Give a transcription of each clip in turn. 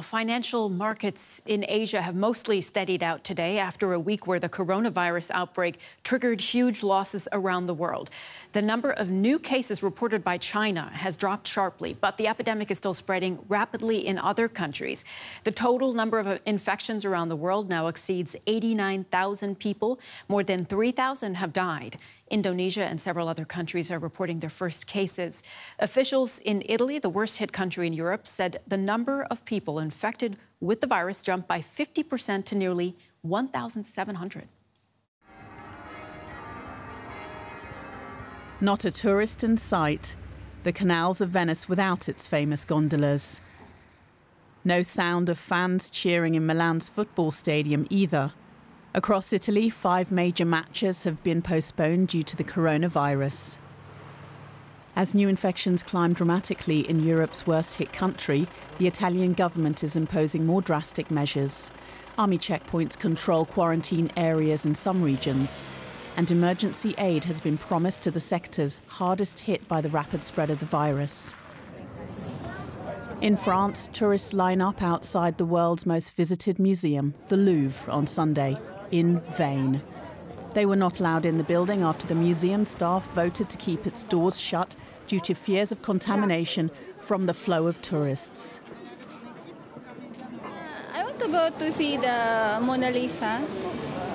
Financial markets in Asia have mostly steadied out today after a week where the coronavirus outbreak triggered huge losses around the world. The number of new cases reported by China has dropped sharply, but the epidemic is still spreading rapidly in other countries. The total number of infections around the world now exceeds 89,000 people. More than 3,000 have died. Indonesia and several other countries are reporting their first cases. Officials in Italy, the worst hit country in Europe, said the number of people infected with the virus jumped by 50% to nearly 1,700. Not a tourist in sight. The canals of Venice without its famous gondolas. No sound of fans cheering in Milan's football stadium either. Across Italy, five major matches have been postponed due to the coronavirus. As new infections climb dramatically in Europe's worst hit country, the Italian government is imposing more drastic measures. Army checkpoints control quarantine areas in some regions, and emergency aid has been promised to the sectors hardest hit by the rapid spread of the virus. In France, tourists line up outside the world's most visited museum, the Louvre, on Sunday, in vain. They were not allowed in the building after the museum staff voted to keep its doors shut due to fears of contamination from the flow of tourists. Uh, I want to go to see the Mona Lisa,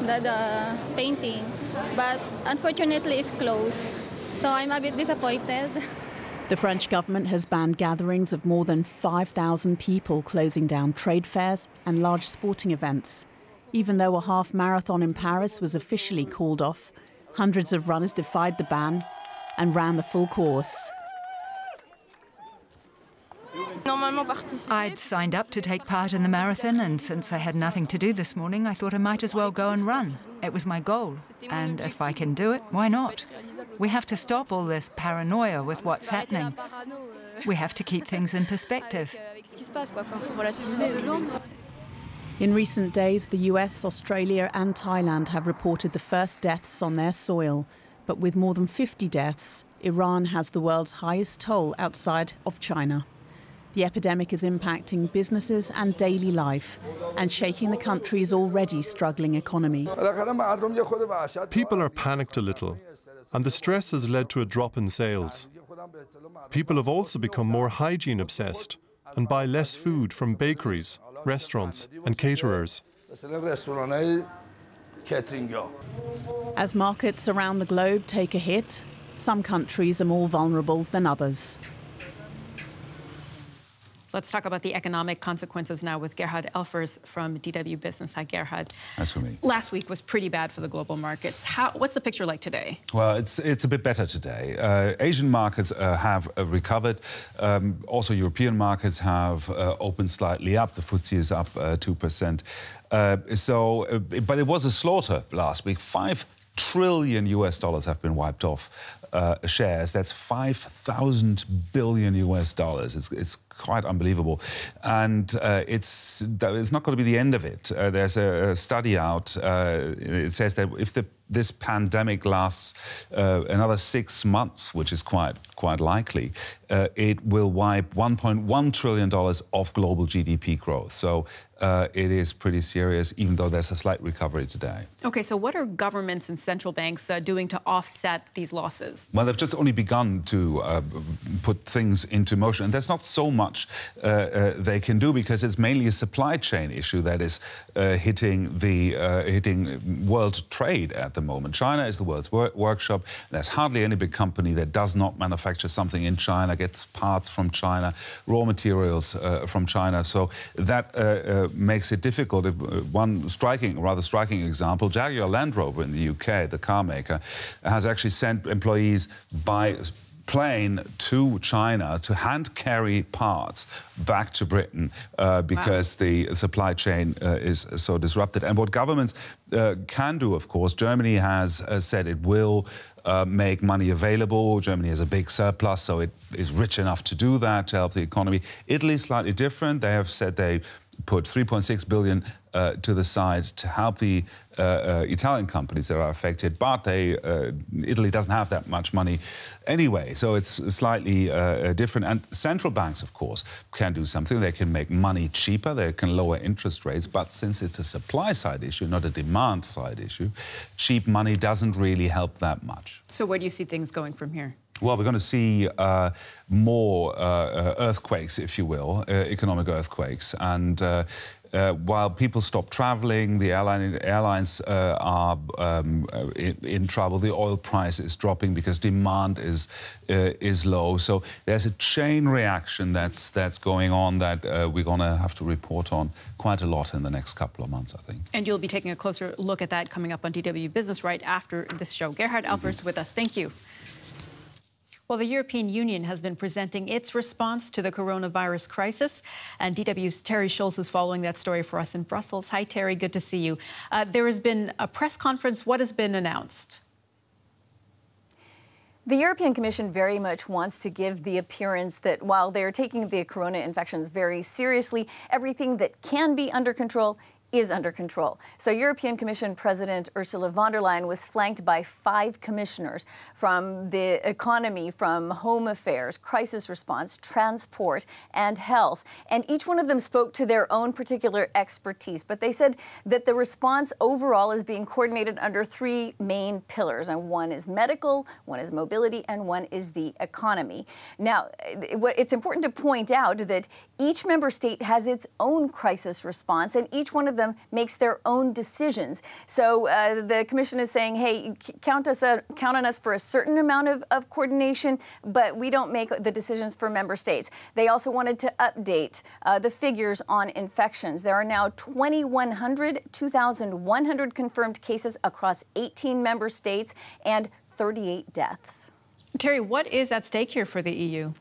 the, the painting, but unfortunately it's closed. So I'm a bit disappointed. The French government has banned gatherings of more than 5,000 people, closing down trade fairs and large sporting events. Even though a half marathon in Paris was officially called off, hundreds of runners defied the ban and ran the full course. I'd signed up to take part in the marathon, and since I had nothing to do this morning, I thought I might as well go and run. It was my goal, and if I can do it, why not? We have to stop all this paranoia with what's happening. We have to keep things in perspective. In recent days, the US, Australia, and Thailand have reported the first deaths on their soil. But with more than 50 deaths, Iran has the world's highest toll outside of China. The epidemic is impacting businesses and daily life and shaking the country's already struggling economy. People are panicked a little, and the stress has led to a drop in sales. People have also become more hygiene obsessed and buy less food from bakeries restaurants and caterers. As markets around the globe take a hit, some countries are more vulnerable than others. Let's talk about the economic consequences now with Gerhard Elfers from DW Business. Hi, Gerhard. Nice for me. Last week was pretty bad for the global markets. How, what's the picture like today? Well, it's it's a bit better today. Uh, Asian markets uh, have uh, recovered. Um, also, European markets have uh, opened slightly up. The FTSE is up uh, two percent. Uh, so, but it was a slaughter last week. Five trillion US dollars have been wiped off uh, shares. That's 5,000 billion US dollars. It's, it's quite unbelievable. And uh, it's, it's not going to be the end of it. Uh, there's a, a, study out. Uh, it says that if the, this pandemic lasts uh, another six months, which is quite, quite likely, uh, it will wipe $1.1 trillion off global GDP growth. So uh, it is pretty serious, even though there's a slight recovery today. Okay, so what are governments and central banks uh, doing to offset these losses? Well, they've just only begun to uh, put things into motion, and there's not so much uh, uh, they can do because it's mainly a supply chain issue that is uh, hitting the hitting world trade at the moment. China is the world's wor workshop. There's hardly any big company that does not manufacture something in China, gets parts from China, raw materials from China. So that makes it difficult. One striking, rather striking example, Jaguar Land Rover in the UK, the car maker, has actually sent employees by plane to China to hand carry parts back to Britain uh, because wow. the supply chain uh, is so disrupted. And what governments uh, can do, of course, Germany has uh, said it will uh, make money available. Germany has a big surplus, so it is rich enough to do that to help the economy. Italy is slightly different. They have said they put 3.6 billion uh, uh, to the side to help the uh, uh, Italian companies that are affected, but they, uh, Italy doesn't have that much money anyway, so it's slightly uh, different. And central banks, of course, can do something. They can make money cheaper, they can lower interest rates, but since it's a supply side issue, not a demand side issue, cheap money doesn't really help that much. So where do you see things going from here? Well, we're going to see uh, more uh, uh earthquakes, if you will, uh, economic earthquakes. And uh, uh, while people stop traveling, the airline, airlines are um, in, in, trouble. The oil price is dropping because demand is is low. So there's a chain reaction that's that's going on that we're going to have to report on quite a lot in the next couple of months, I think. And you'll be taking a closer look at that coming up on DW Business right after this show. Gerhard Elfers mm -hmm. with us. Thank you. Well, the European Union has been presenting its response to the coronavirus crisis, and DW's Teri Schultz is following that story for us in Brussels. Hi, Teri. Good to see you. Uh, there has been a press conference. What has been announced? The European Commission very much wants to give the appearance that while they're taking the corona infections very seriously, everything that can be under control is under control. So European Commission President Ursula von der Leyen was flanked by five commissioners from the economy, from home affairs, crisis response, transport, and health. And each one of them spoke to their own particular expertise. But they said that the response overall is being coordinated under three main pillars. And one is medical, one is mobility, and one is the economy. Now, it's important to point out that each member state has its own crisis response, and each one of them makes their own decisions. So uh, the commission is saying, hey, count us a, count on us for a certain amount of, of coordination, but we don't make the decisions for member states. They also wanted to update uh, the figures on infections. There are now 2,100, 2,100 confirmed cases across 18 member states and 38 deaths. Teri, what is at stake here for the EU?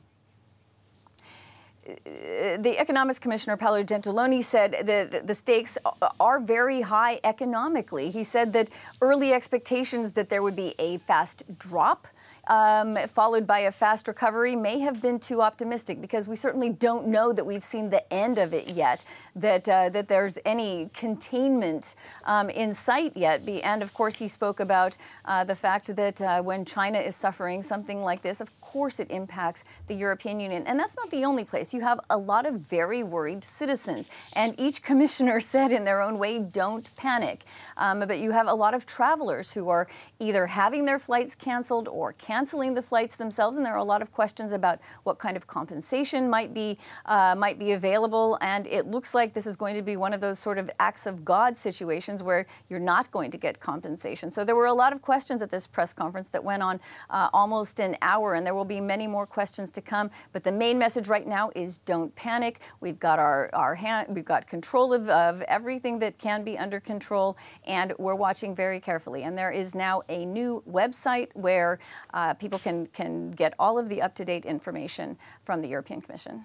The Economics Commissioner Paolo Gentiloni said that the stakes are very high economically. He said that early expectations that there would be a fast drop um, followed by a fast recovery may have been too optimistic because we certainly don't know that we've seen the end of it yet, that, uh, that there's any containment um, in sight yet. And of course, he spoke about uh, the fact that uh, when China is suffering something like this, of course it impacts the European Union. And that's not the only place. You have a lot of very worried citizens. And each commissioner said in their own way, don't panic. Um, but you have a lot of travelers who are either having their flights canceled or canceled canceling the flights themselves, and there are a lot of questions about what kind of compensation might be uh, might be available. And it looks like this is going to be one of those sort of acts of God situations where you're not going to get compensation. So there were a lot of questions at this press conference that went on uh, almost an hour, and there will be many more questions to come. But the main message right now is don't panic. We've got our our hand, we've got control of, of everything that can be under control, and we're watching very carefully. And there is now a new website where uh, uh, people can, can get all of the up-to-date information from the European Commission.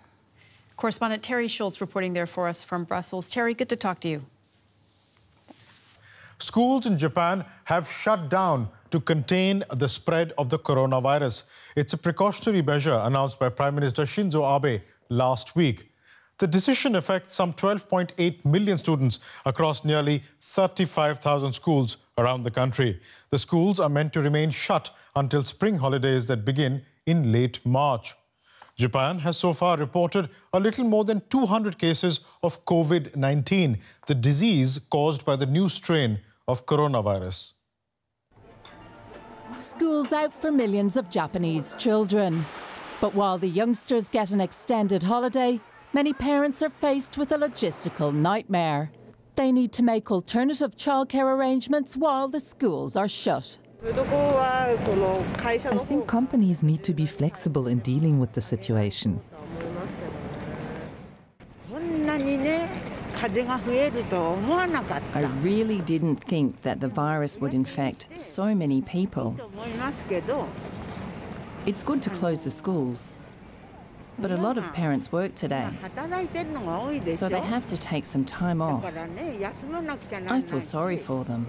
Correspondent Teri Schultz reporting there for us from Brussels. Teri, good to talk to you. Schools in Japan have shut down to contain the spread of the coronavirus. It's a precautionary measure announced by Prime Minister Shinzo Abe last week. The decision affects some 12.8 million students across nearly 35,000 schools around the country. The schools are meant to remain shut until spring holidays that begin in late March. Japan has so far reported a little more than 200 cases of COVID 19, the disease caused by the new strain of coronavirus. School's out for millions of Japanese children. But while the youngsters get an extended holiday, many parents are faced with a logistical nightmare. They need to make alternative childcare arrangements while the schools are shut. I think companies need to be flexible in dealing with the situation. I really didn't think that the virus would infect so many people. It's good to close the schools, but a lot of parents work today, so they have to take some time off. I feel sorry for them.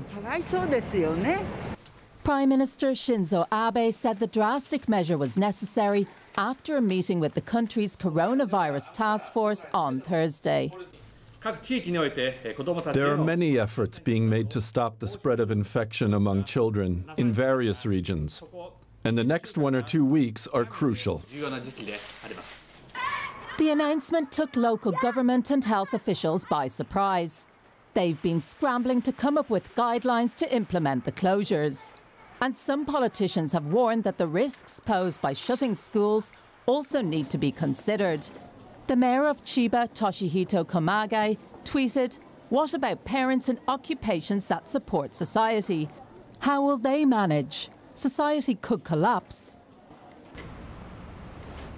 Prime Minister Shinzo Abe said the drastic measure was necessary after a meeting with the country's coronavirus task force on Thursday. There are many efforts being made to stop the spread of infection among children in various regions, and the next one or two weeks are crucial. The announcement took local government and health officials by surprise. They've been scrambling to come up with guidelines to implement the closures. And some politicians have warned that the risks posed by shutting schools also need to be considered. The mayor of Chiba, Toshihito Kumagai, tweeted, What about parents in occupations that support society? How will they manage? Society could collapse.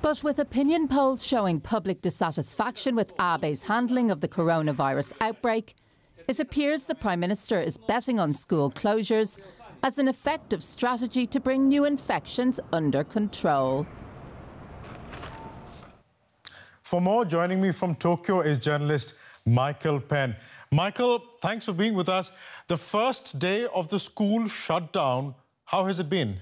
But with opinion polls showing public dissatisfaction with Abe's handling of the coronavirus outbreak, it appears the Prime Minister is betting on school closures as an effective strategy to bring new infections under control. For more, joining me from Tokyo is journalist Michael Penn. Michael, thanks for being with us. The first day of the school shutdown, how has it been?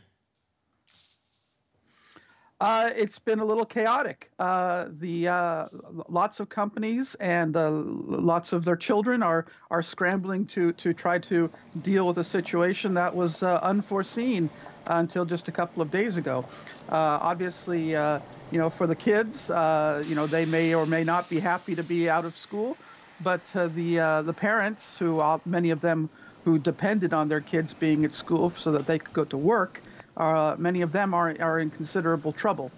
Uh, it's been a little chaotic. Uh, the uh, lots of companies and uh, lots of their children are are scrambling to to try to deal with a situation that was uh, unforeseen until just a couple of days ago. Uh, obviously, you know, for the kids, you know, they may or may not be happy to be out of school, but the the parents, who many of them who depended on their kids being at school so that they could go to work, uh, many of them are are in considerable trouble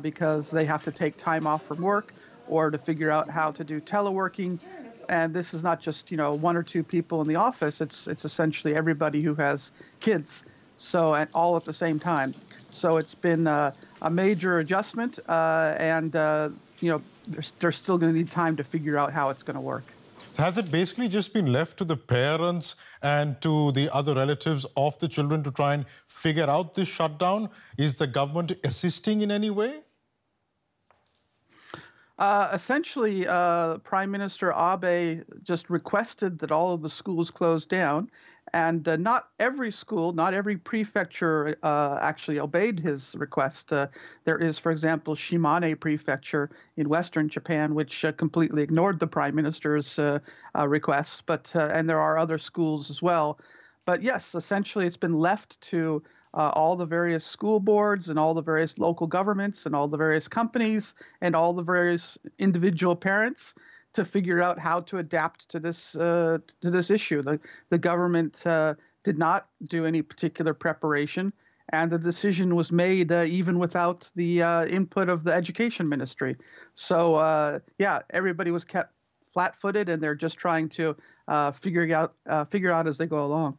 because they have to take time off from work or to figure out how to do teleworking. And this is not just you know one or two people in the office. It's it's essentially everybody who has kids so and all at the same time. So it's been uh, a major adjustment, uh, and uh, you know they're, they're still going to need time to figure out how it's going to work. Has it basically just been left to the parents and to the other relatives of the children to try and figure out this shutdown? Is the government assisting in any way? Uh, essentially, uh, Prime Minister Abe just requested that all of the schools close down, and uh, not every school, not every prefecture uh, actually obeyed his request. Uh, there is, for example, Shimane Prefecture in western Japan, which uh, completely ignored the prime minister's uh, uh, request. But and there are other schools as well. But yes, essentially, it's been left to all the various school boards and all the various local governments and all the various companies and all the various individual parents to figure out how to adapt to this uh, to this issue. The the government uh, did not do any particular preparation, and the decision was made uh, even without the uh, input of the education ministry. So uh, yeah, everybody was kept flat-footed, and they're just trying to uh, figure out figure out as they go along.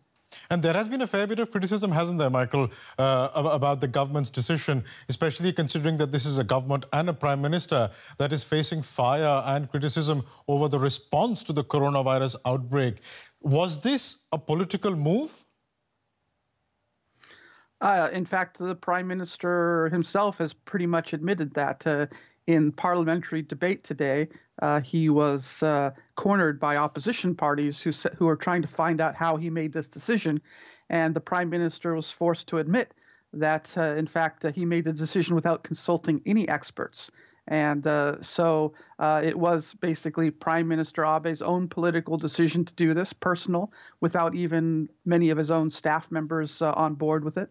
And there has been a fair bit of criticism, hasn't there, Michael, uh, about the government's decision, especially considering that this is a government and a prime minister that is facing fire and criticism over the response to the coronavirus outbreak. Was this a political move? Uh, in fact, the prime minister himself has pretty much admitted that. Uh, in parliamentary debate today, uh, he was uh, cornered by opposition parties who who are trying to find out how he made this decision, and the prime minister was forced to admit that, uh, in fact, he made the decision without consulting any experts. And uh, so uh, it was basically Prime Minister Abe's own political decision to do this, personal, without even many of his own staff members uh, on board with it.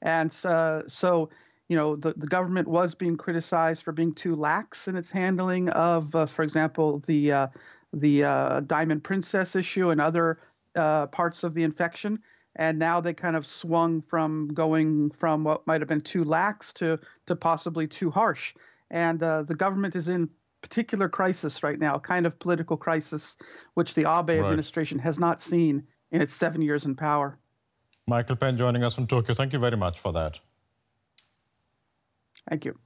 And so you know, the, the government was being criticized for being too lax in its handling of, uh, for example, the uh, the uh, Diamond Princess issue and other uh, parts of the infection. And now they kind of swung from going from what might have been too lax to to possibly too harsh. And uh, the government is in particular crisis right now, kind of political crisis, which the Abe right. administration has not seen in its seven years in power. Michael Penn joining us from Tokyo. Thank you very much for that. Thank you.